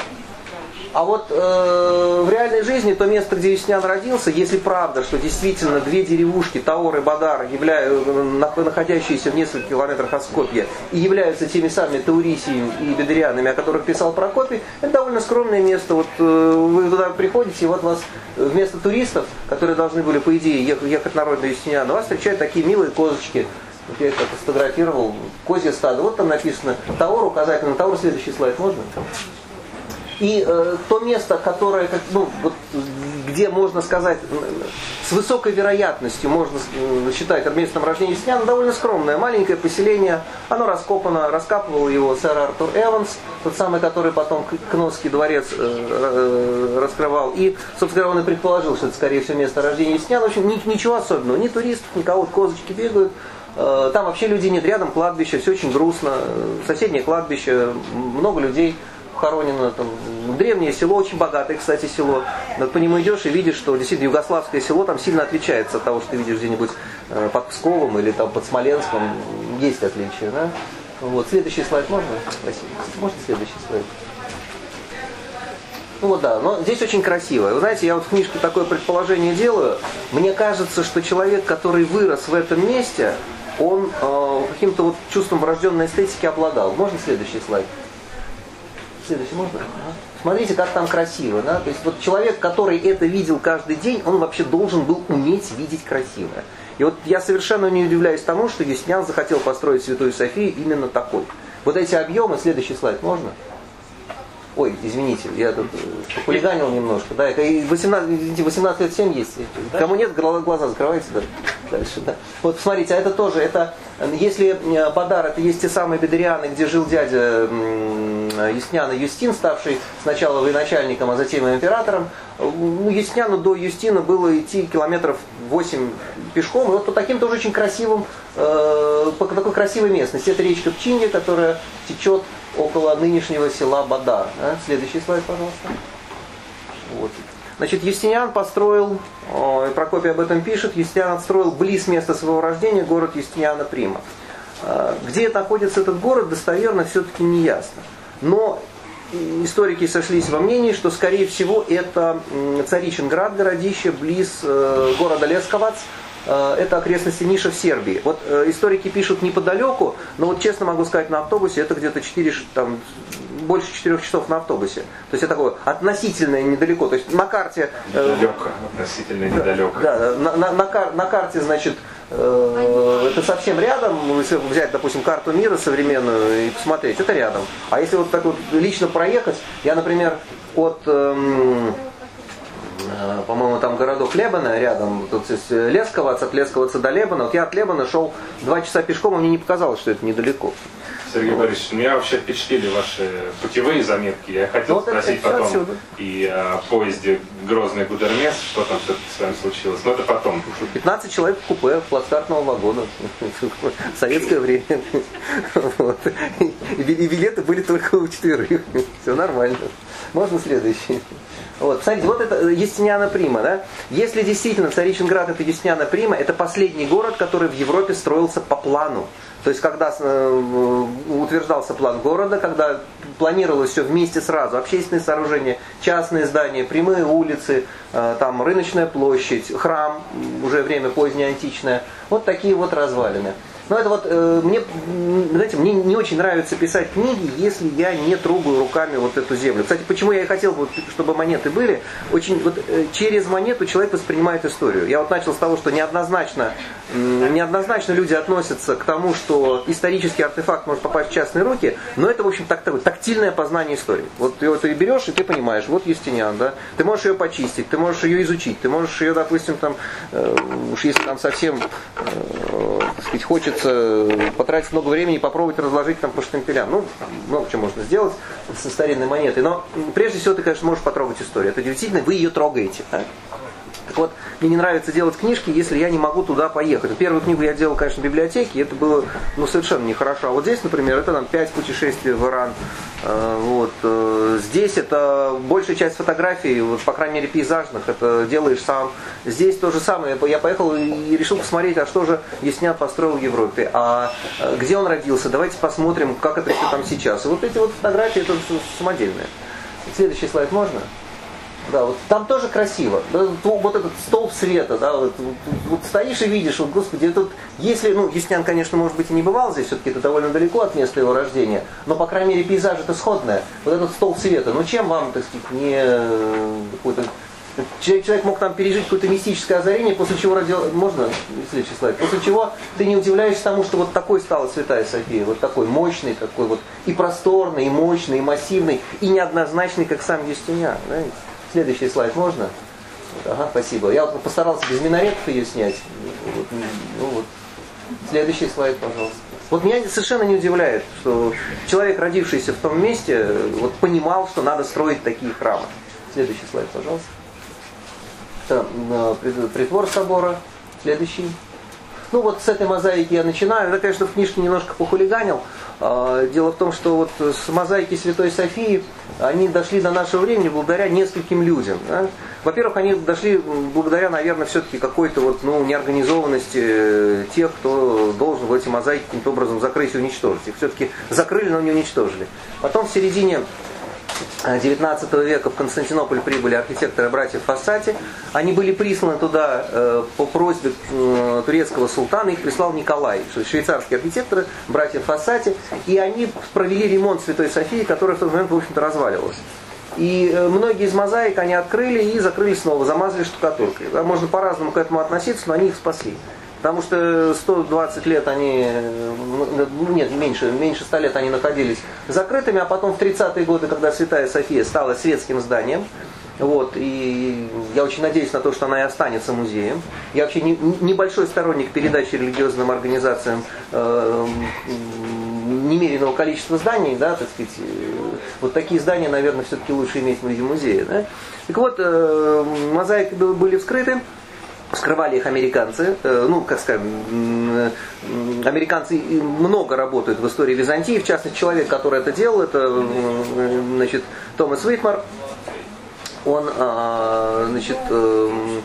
А вот э, в реальной жизни то место, где Юснян родился, если правда, что действительно две деревушки, Таор и Бадар, являются, находящиеся в нескольких километрах от Скопья, и являются теми самыми Таурисиями и Бедрианами, о которых писал Прокопий, это довольно скромное место. Вот э, вы туда приходите, и вот вас вместо туристов, которые должны были, по идее, ехать, ехать на родину Юсняна, вас встречают такие милые козочки, вот я их как сфотографировал, козье стадо. Вот там написано Таор, указательный на Таор. Следующий слайд можно? И э, то место, которое, как, ну, вот, где можно сказать, с высокой вероятностью можно э, считать местом рождения Сняна, довольно скромное, маленькое поселение. Оно раскопано, раскапывал его сэр Артур Эванс, тот самый, который потом Кносский дворец э, э, раскрывал. И, собственно говоря, он и предположил, что это, скорее всего, место рождения Сняна. В общем, ничего особенного, ни туристов, никого, козочки бегают. Э, там вообще людей нет, рядом кладбище, все очень грустно. Соседнее кладбище, много людей похоронено, там, древнее село, очень богатое, кстати, село. Вот по нему идешь и видишь, что действительно югославское село там сильно отличается от того, что ты видишь где-нибудь э, под Псковом или там под Смоленском. Есть отличия, да? Вот, следующий слайд можно? Спасибо. Можно следующий слайд? Ну вот да, но здесь очень красиво. Вы знаете, я вот в книжке такое предположение делаю. Мне кажется, что человек, который вырос в этом месте, он э, каким-то вот чувством врожденной эстетики обладал. Можно следующий слайд? Следующий можно? Смотрите, как там красиво. Да? То есть вот человек, который это видел каждый день, он вообще должен был уметь видеть красивое. И вот я совершенно не удивляюсь тому, что Юснян захотел построить Святую Софию именно такой. Вот эти объемы, следующий слайд можно? Ой, извините, я тут э, хулиганил немножко. Да, 18, 18 лет 7 есть. Кому нет, глаза закрывайте. Да. Дальше, да. Вот смотрите, а это тоже, это, если э, Бадар, это есть те самые Бедерианы, где жил дядя Юстиняна Юстин, ставший сначала военачальником, а затем императором. Ну, Юстиняну до Юстина было идти километров 8 пешком. И вот по таким тоже очень красивым, э, по такой красивой местности. Это речка Пчинья, которая течет около нынешнего села Бадар. А? Следующий слайд, пожалуйста. Вот. Значит, Юстиниан построил, и Прокопий об этом пишет, Юстиниан отстроил близ места своего рождения город Юстиниана Прима. А, где находится этот город, достоверно все-таки не ясно. Но историки сошлись во мнении, что, скорее всего, это Царичинград, городище, близ э, города Лесковац, Э, это окрестности Ниша в Сербии. Вот э, историки пишут неподалеку, но вот честно могу сказать, на автобусе это где-то 4, там, больше 4 часов на автобусе. То есть это такое относительно недалеко. То есть на карте... Недалеко, относительно недалеко. Да, на, на, на, на карте, значит, это совсем рядом. Если взять, допустим, карту мира современную и посмотреть, это рядом. А если вот так вот лично проехать, я, например, от... Э, Э, по-моему, там городок Лебана рядом, тут есть Лесковац, от Лесковаца до Лебана. Вот я от Лебана шел два часа пешком, и мне не показалось, что это недалеко. Сергей Борисович, меня вообще впечатлили ваши путевые заметки. Я хотел вот спросить потом отсюда. и о поезде Грозный Гудермес, что там с вами случилось. Но это потом. 15 человек в купе плацкартного вагона. Советское время. Вот. И билеты были только у четверых. Все нормально. Можно следующий? Вот, смотрите, вот это Юстиниана Прима, да? Если действительно Царичинград это Юстиниана Прима, это последний город, который в Европе строился по плану. То есть, когда э, утверждался план города, когда планировалось все вместе сразу, общественные сооружения, частные здания, прямые улицы, э, там рыночная площадь, храм, уже время позднее античное, вот такие вот развалины. Но это вот, э, мне, знаете, мне не очень нравится писать книги, если я не трогаю руками вот эту землю. Кстати, почему я и хотел, чтобы монеты были, очень вот э, через монету человек воспринимает историю. Я вот начал с того, что неоднозначно, неоднозначно люди относятся к тому, что исторический артефакт может попасть в частные руки, но это, в общем, так, такое тактильное познание истории. Вот ты вот ее берешь, и ты понимаешь, вот Юстиниан, да, ты можешь ее почистить, ты можешь ее изучить, ты можешь ее, допустим, там, э, уж если там совсем, э, так сказать, хочется хочется потратить много времени попробовать разложить там по штемпелям. Ну, много чего можно сделать со старинной монетой. Но прежде всего ты, конечно, можешь потрогать историю. Это действительно вы ее трогаете. Да? Так вот, мне не нравится делать книжки, если я не могу туда поехать. Первую книгу я делал, конечно, в библиотеке, и это было ну, совершенно нехорошо. А вот здесь, например, это там пять путешествий в Иран. Э, вот. Э, здесь это большая часть фотографий, вот, по крайней мере, пейзажных, это делаешь сам. Здесь то же самое. Я поехал и решил посмотреть, а что же Яснян построил в Европе. А э, где он родился? Давайте посмотрим, как это все там сейчас. И вот эти вот фотографии, это самодельные. Следующий слайд можно? Да, вот там тоже красиво. Да, вот этот столб света, да, вот, вот, стоишь и видишь, вот, господи, тут, если, ну, Яснян, конечно, может быть и не бывал здесь, все-таки это довольно далеко от места его рождения, но, по крайней мере, пейзаж это сходное. Вот этот столб света, ну, чем вам, так сказать, не какой-то Человек, человек мог там пережить какое-то мистическое озарение, после чего родил... Можно следующий слайд? После чего ты не удивляешься тому, что вот такой стала Святая София. Вот такой мощный, такой вот и просторный, и мощный, и массивный, и неоднозначный, как сам Юстиниан. Знаете? Следующий слайд можно? Ага, спасибо. Я постарался без минаретов ее снять. Вот, ну вот. Следующий слайд, пожалуйста. Вот меня совершенно не удивляет, что человек, родившийся в том месте, вот понимал, что надо строить такие храмы. Следующий слайд, пожалуйста. Это притвор собора. Следующий. Ну вот с этой мозаики я начинаю. Это, конечно, в книжке немножко похулиганил. А, дело в том, что вот с мозаики Святой Софии они дошли до нашего времени благодаря нескольким людям. Да? Во-первых, они дошли благодаря, наверное, все-таки какой-то вот, ну, неорганизованности э, тех, кто должен в эти мозаики каким-то образом закрыть и уничтожить. Их все-таки закрыли, но не уничтожили. Потом в середине 19 века в Константинополь прибыли архитекторы братьев Фассати. Они были присланы туда э, по просьбе э, турецкого султана, их прислал Николай, швейцарские архитекторы, братья Фассати, и они провели ремонт Святой Софии, которая в тот момент, в общем-то, разваливалась. И э, многие из мозаик они открыли и закрыли снова, замазали штукатуркой. Можно по-разному к этому относиться, но они их спасли. Потому что 120 лет они, ну, нет, меньше, меньше 100 лет они находились закрытыми, а потом в 30-е годы, когда Святая София стала светским зданием, вот, и я очень надеюсь на то, что она и останется музеем. Я вообще не, небольшой сторонник передачи религиозным организациям э, немеренного количества зданий, да, так сказать. Вот такие здания, наверное, все-таки лучше иметь в виде музея. Да? Так вот, э, мозаики были вскрыты скрывали их американцы. Э, ну, как скажем, американцы много работают в истории Византии. В частности, человек, который это делал, это значит, Томас Уитмар. Он а, значит, э,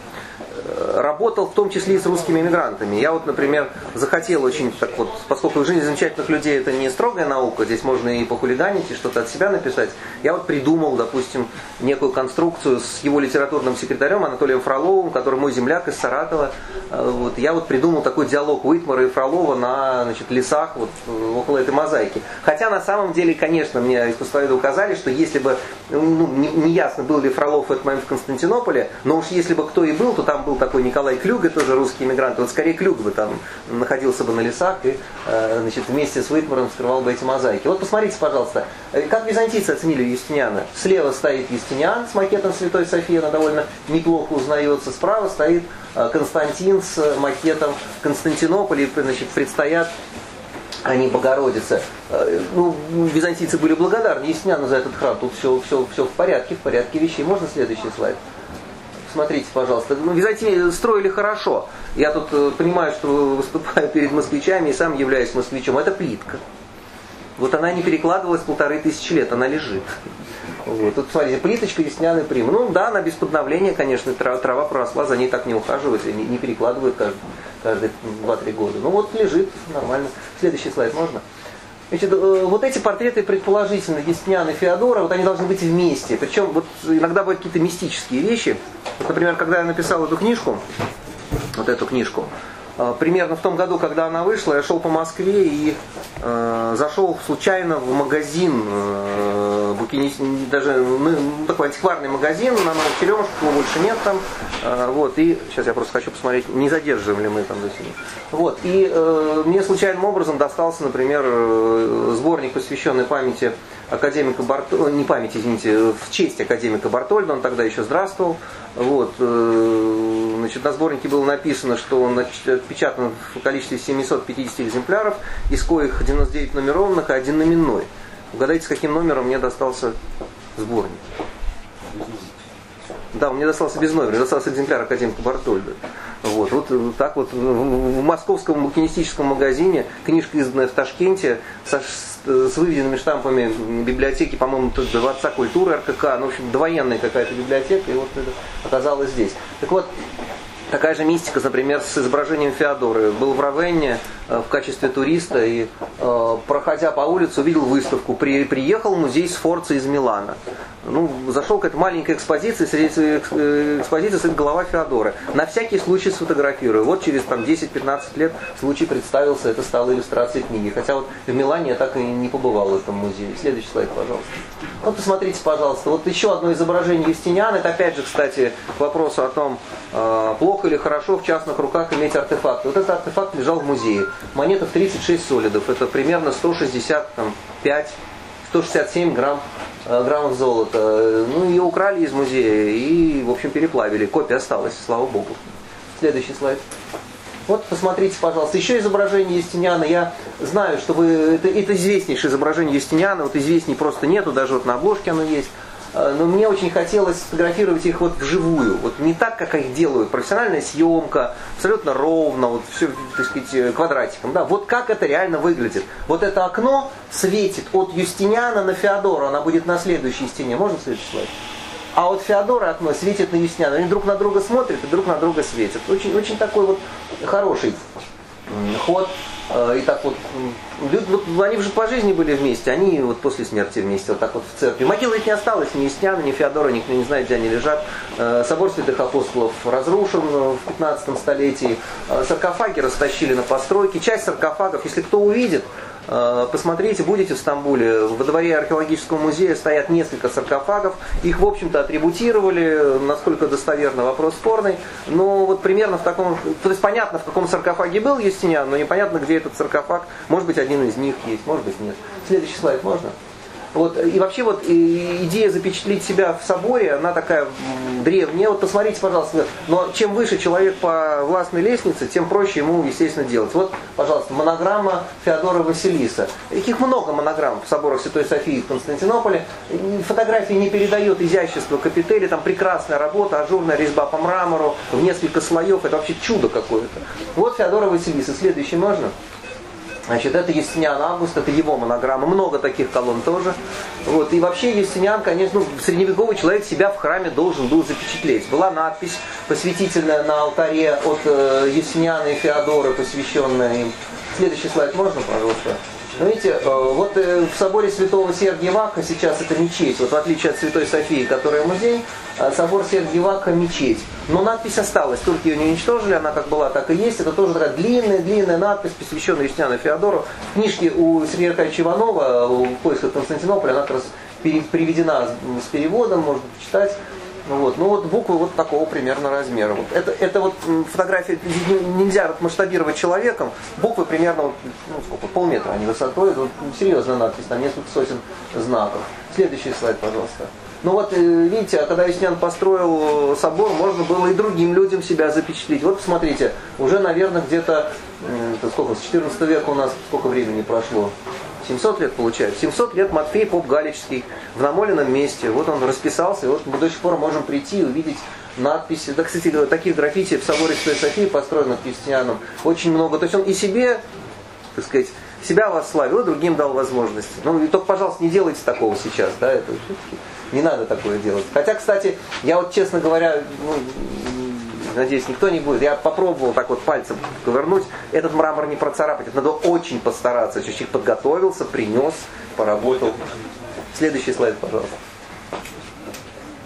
работал в том числе и с русскими иммигрантами. Я вот, например, захотел очень, так вот, поскольку жизнь замечательных людей это не строгая наука, здесь можно и похулиганить, и что-то от себя написать, я вот придумал, допустим, некую конструкцию с его литературным секретарем Анатолием Фроловым, который мой земляк из Саратова. Э, вот, я вот придумал такой диалог Уитмара и Фролова на значит, лесах вот, около этой мозаики. Хотя на самом деле, конечно, мне искусствоведы указали, что если бы, ну, не, ясно, был ли Фролов в этот момент в Константинополе, но уж если бы кто и был, то там был такой Николай Клюга, тоже русский иммигрант. Вот скорее Клюг бы там находился бы на лесах и э, значит, вместе с Уитмаром скрывал бы эти мозаики. Вот посмотрите, пожалуйста, э, как византийцы оценили Юстиниана. Слева стоит Юстиниан с макетом Святой Софии, она довольно неплохо узнается. Справа стоит э, Константин с макетом Константинополя. Значит, предстоят они Богородицы. Ну, византийцы были благодарны Юстиниану за этот храм. Тут все, все, все в порядке, в порядке вещей. Можно следующий слайд? Смотрите, пожалуйста, Византии строили хорошо. Я тут э, понимаю, что выступаю перед москвичами и сам являюсь москвичом. Это плитка. Вот она не перекладывалась полторы тысячи лет, она лежит. Вот. Тут, смотрите, плиточка весняный прим. Ну да, она без подновления, конечно, трава, трава проросла, за ней так не ухаживают, не, не перекладывают каждый, каждые 2-3 года. Ну вот лежит, нормально. Следующий слайд можно? Значит, э, вот эти портреты предположительно Естнян и Феодора, вот они должны быть вместе. Причем вот иногда бывают какие-то мистические вещи. Вот, например, когда я написал эту книжку, вот эту книжку, примерно в том году, когда она вышла, я шел по Москве и э, зашел случайно в магазин, э, букинист, даже ну, такой антикварный магазин, на Новых Черемушках, его больше нет там. Э, вот, и сейчас я просто хочу посмотреть, не задерживаем ли мы там до сих Вот, и э, мне случайным образом достался, например, э, сборник, посвященный памяти академика Бартольда, не память, извините, в честь академика Бартольда, он тогда еще здравствовал. Вот, э, значит, на сборнике было написано, что он отпечатан в количестве 750 экземпляров, из коих 99 нумерованных и один номерной. Угадайте, с каким номером мне достался сборник. Да, мне достался без номера, достался экземпляр академика Бартольда. Вот, вот так вот в московском букинистическом магазине книжка, изданная в Ташкенте, со, с выведенными штампами библиотеки, по-моему, Дворца культуры РКК, ну, в общем, довоенная какая-то библиотека, и вот это оказалось здесь. Так вот, Такая же мистика, например, с изображением Феодоры. Был в Равенне э, в качестве туриста и, э, проходя по улице, увидел выставку. При, приехал в музей Сфорца из Милана. Ну, зашел к этой маленькой экспозиции, среди э, экспозиции стоит голова Феодоры. На всякий случай сфотографирую. Вот через там, 10-15 лет случай представился, это стало иллюстрацией книги. Хотя вот в Милане я так и не побывал в этом музее. Следующий слайд, пожалуйста. Вот посмотрите, пожалуйста. Вот еще одно изображение Юстиниана. Это опять же, кстати, к вопросу о том, плохо или хорошо в частных руках иметь артефакт. Вот этот артефакт лежал в музее. Монета в 36 солидов. Это примерно 165, 167 грамм, э, граммов золота. Ну, ее украли из музея и, в общем, переплавили. Копия осталась, слава богу. Следующий слайд. Вот посмотрите, пожалуйста, еще изображение Юстиниана. Я знаю, что вы... Это, это известнейшее изображение Юстиниана. Вот известней просто нету, даже вот на обложке оно есть. Э, но мне очень хотелось сфотографировать их вот вживую. Вот не так, как их делают. Профессиональная съемка, абсолютно ровно, вот все, так сказать, э, квадратиком. Да, вот как это реально выглядит. Вот это окно светит от Юстиниана на Феодору, она будет на следующей стене. Можно следующий слайд? А вот Феодора окно светит на Юстиниана. Они друг на друга смотрят и друг на друга светят. Очень, очень такой вот хороший ход. Э, и так вот, люди, вот, они уже по жизни были вместе, они вот после смерти вместе, вот так вот в церкви. Могилы ведь не осталось, ни Ясняна, ни Феодора, никто не знает, где они лежат. Э, собор святых апостолов разрушен в 15 столетии. Э, саркофаги растащили на постройки. Часть саркофагов, если кто увидит, Э, посмотрите, будете в Стамбуле, во дворе археологического музея стоят несколько саркофагов. Их, в общем-то, атрибутировали, насколько достоверно, вопрос спорный. Но вот примерно в таком, то есть понятно, в каком саркофаге был Юстиниан, но непонятно, где этот саркофаг. Может быть, один из них есть, может быть, нет. Следующий слайд можно? Вот, и вообще вот идея запечатлить себя в соборе, она такая древняя. Вот посмотрите, пожалуйста, но чем выше человек по властной лестнице, тем проще ему, естественно, делать. Вот, пожалуйста, монограмма Феодора Василиса. Их много монограмм в соборах Святой Софии в Константинополе. Фотографии не передает изящество капители, там прекрасная работа, ажурная резьба по мрамору, в несколько слоев, это вообще чудо какое-то. Вот Феодора Василиса, следующий можно? Значит, это Юстиниан Август, это его монограмма, много таких колонн тоже. Вот. И вообще Юстиниан, конечно, ну, средневековый человек себя в храме должен был запечатлеть. Была надпись посвятительная на алтаре от э, Юстиниана и Феодора, посвященная им. Следующий слайд можно, пожалуйста? Ну, видите, э, вот э, в соборе святого Сергия Вака сейчас это мечеть. Вот в отличие от Святой Софии, которая музей, э, собор Сергия Вака мечеть. Но надпись осталась. Турки ее не уничтожили, она как была, так и есть. Это тоже такая длинная-длинная надпись, посвященная Юстиану Феодору. В книжке у Сергея Аркадьевича Иванова «В поисках Константинополя» она как раз приведена с переводом, можно почитать. Вот. Ну вот буквы вот такого примерно размера. Вот. Это, это вот фотография нельзя масштабировать человеком. Буквы примерно вот, ну, сколько, полметра они высотой. Вот, серьезная надпись, там несколько сотен знаков. Следующий слайд, пожалуйста. Ну вот, э, видите, а когда Юстиниан построил собор, можно было и другим людям себя запечатлеть. Вот посмотрите, уже, наверное, где-то, сколько, с 14 века у нас сколько времени прошло? 700 лет получается. 700 лет Матфей Поп Галический в намоленном месте. Вот он расписался, и вот мы до сих пор можем прийти и увидеть надписи. Да, кстати, таких граффити в соборе Святой Софии, построенных Юстинианом, очень много. То есть он и себе, так сказать, себя восславил, и другим дал возможность. Ну, и только, пожалуйста, не делайте такого сейчас, да, это не надо такое делать. Хотя, кстати, я вот, честно говоря, ну, надеюсь, никто не будет. Я попробовал так вот пальцем повернуть. Этот мрамор не процарапать. Это надо очень постараться. Человек подготовился, принес, поработал. Следующий слайд, пожалуйста.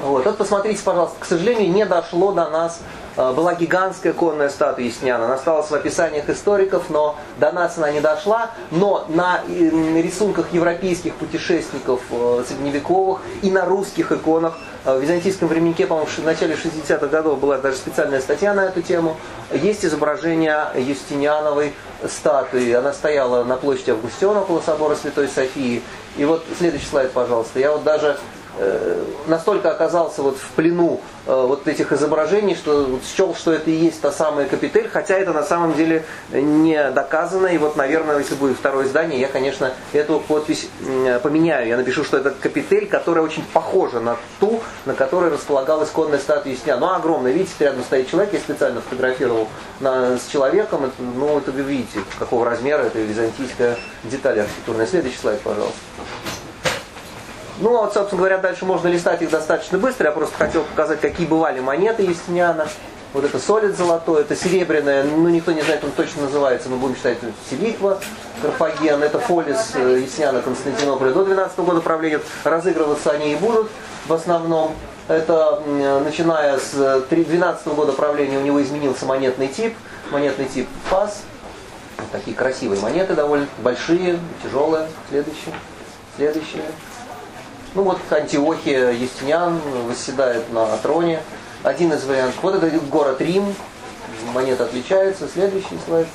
Вот, вот посмотрите, пожалуйста, к сожалению, не дошло до нас. Э, была гигантская конная статуя Ясняна. Она осталась в описаниях историков, но до нас она не дошла. Но на рисунках европейских путешественников э, средневековых и на русских иконах э, в византийском временнике, по-моему, в начале 60-х годов была даже специальная статья на эту тему. Есть изображение Юстиниановой статуи. Она стояла на площади Августиона около собора Святой Софии. И вот следующий слайд, пожалуйста. Я вот даже Э, настолько оказался вот в плену э, вот этих изображений, что счел, что это и есть та самая капитель, хотя это на самом деле не доказано. И вот, наверное, если будет второе издание, я, конечно, эту подпись поменяю. Я напишу, что это капитель, которая очень похожа на ту, на которой располагалась конная статуя Сня. Ну, огромная. Видите, рядом стоит человек, я специально фотографировал на, с человеком. Это, ну, это вы видите, какого размера это византийская деталь архитектурная. Следующий слайд, пожалуйста. Ну, а вот, собственно говоря, дальше можно листать их достаточно быстро. Я просто хотел показать, какие бывали монеты Юстиниана. Вот это солид золотой, это серебряное, ну никто не знает, он точно называется, мы будем считать Селиква, Карфаген, это фолис Ясняна э, Константинополя до 12 -го года правления. Разыгрываться они и будут в основном. Это начиная с 12 -го года правления у него изменился монетный тип, монетный тип ФАС. Вот такие красивые монеты довольно большие, тяжелые. Следующие. Следующие. Ну вот Антиохия Юстиниан восседает на троне. Один из вариантов. Вот это город Рим. Монета отличается. Следующий слайд.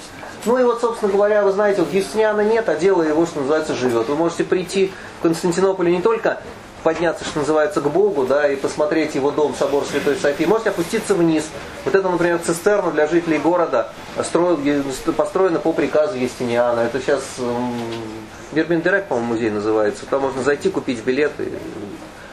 Ну и вот, собственно говоря, вы знаете, вот Юстиниана нет, а дело его, что называется, живет. Вы можете прийти в Константинополь не только подняться, что называется, к Богу, да, и посмотреть его дом, собор Святой Софии. Можете опуститься вниз. Вот это, например, цистерна для жителей города построена по приказу Естиниана. Это сейчас Вербиндерек, по-моему, музей называется. Там можно зайти, купить билеты.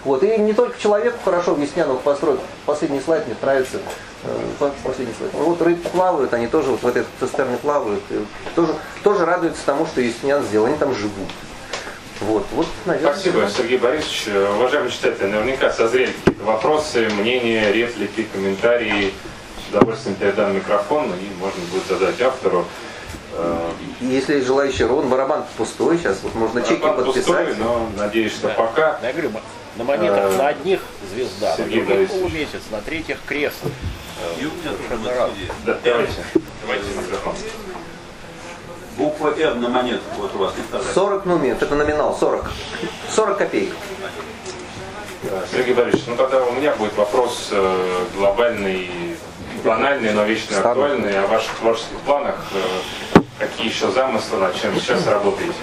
Вот. И не только человеку хорошо в Веснянах построить. Последний слайд мне нравится. Э, последний слайд. Вот рыбки плавают, они тоже вот в этой цистерне плавают. И тоже, тоже радуются тому, что Веснян сделал. Они там живут. Вот, вот, наверное, Спасибо, Сергей Борисович. Уважаемые читатели, наверняка созрели какие-то вопросы, мнения, реплики, комментарии. С удовольствием передам микрофон, и можно будет задать автору. Если желающий рон, барабан пустой, сейчас вот можно барабан чеки подписать. Пустой, но надеюсь, что да. пока. Я говорю, на монетах а, на одних звезда, Сергей на других полумесяц, на третьих крест. Да, давайте. Давайте микрофон. Буква Р на монетах вот у вас не 40 нумет, это номинал, 40. 40 копеек. Сергей Борисович, ну тогда у меня будет вопрос э, глобальный, банальный, но вечно актуальный о ваших творческих планах. Э, какие еще замыслы, над чем сейчас работаете?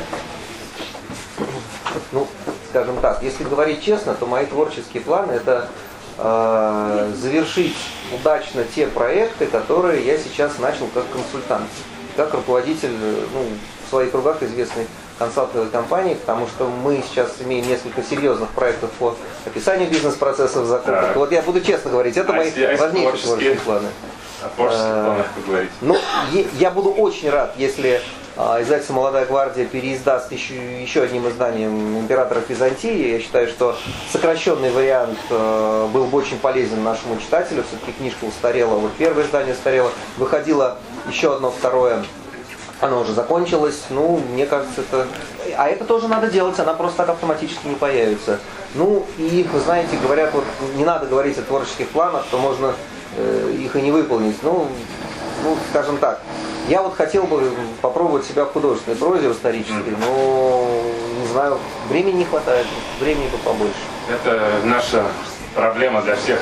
Ну, скажем так, если говорить честно, то мои творческие планы это э, завершить удачно те проекты, которые я сейчас начал как консультант как руководитель ну, в своих кругах известной консалтинговой компании, потому что мы сейчас имеем несколько серьезных проектов по описанию бизнес-процессов закупок. Вот я буду честно говорить, это а мои а важнейшие творческие планы. О творческих а, планах поговорить. Ну, я буду очень рад, если издательство «Молодая гвардия» переиздаст еще, еще одним изданием «Императоров Византии». Я считаю, что сокращенный вариант был бы очень полезен нашему читателю. Все-таки книжка устарела, вот первое издание устарело. Выходило еще одно, второе оно уже закончилось, ну, мне кажется, это... А это тоже надо делать, она просто так автоматически не появится. Ну, и, вы знаете, говорят, вот не надо говорить о творческих планах, то можно э, их и не выполнить. Ну, ну, скажем так, я вот хотел бы попробовать себя в художественной прозе, в исторической, но, не знаю, времени не хватает, времени бы побольше. Это наша проблема для всех.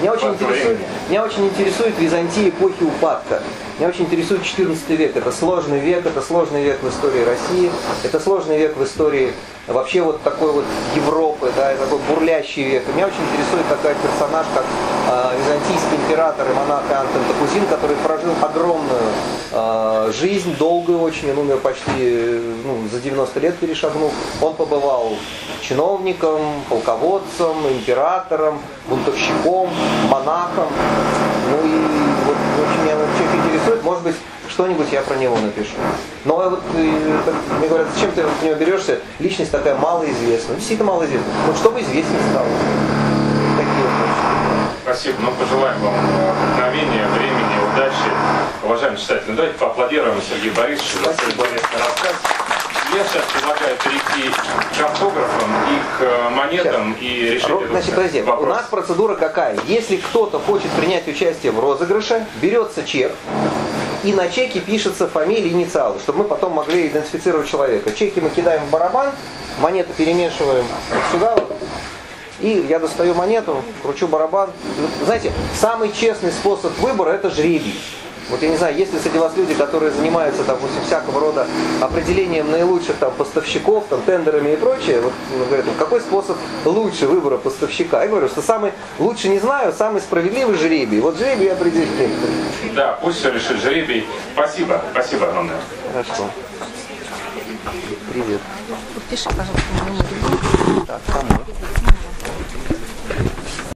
Меня очень, интересует, меня очень интересует Византия эпохи упадка. Меня очень интересует 14 век. Это сложный век, это сложный век в истории России, это сложный век в истории вообще вот такой вот Европы, да, такой бурлящий век. И меня очень интересует такой персонаж, как э, византийский император и монах Антон Такузин, который прожил огромную э, жизнь, долгую очень, он умер почти ну, за 90 лет перешагнув. Он побывал чиновником, полководцем, императором, бунтовщиком, монахом. Ну и вот очень меня человек интересует, может быть, что-нибудь я про него напишу. Но вот э, мне говорят, зачем ты от него берешься? Личность такая малоизвестная. Ну, действительно малоизвестная. Ну, чтобы известнее стало. Такие вот Спасибо. Ну, пожелаем вам вдохновения, времени, удачи. Уважаемые читатели, ну, давайте поаплодируем Сергею Борисовичу за свой интересный рассказ. Я сейчас предлагаю перейти к автографам и к э, монетам сейчас. и решить Ро, Значит, подожди, вопрос. у нас процедура какая? Если кто-то хочет принять участие в розыгрыше, берется чек, и на чеке пишется фамилия, инициалы, чтобы мы потом могли идентифицировать человека. Чеки мы кидаем в барабан, монету перемешиваем вот сюда вот, и я достаю монету, кручу барабан. Знаете, самый честный способ выбора это жребий. Вот я не знаю, есть ли среди вас люди, которые занимаются там вот всякого рода определением наилучших там поставщиков, там тендерами и прочее. Вот ну, говорят, какой способ лучше выбора поставщика? Я говорю, что самый лучше не знаю, самый справедливый жребий. Вот жребий определит Да, пусть все решит жребий. Спасибо, спасибо огромное. Хорошо. Привет. Подпиши, пожалуйста, на Так, кому?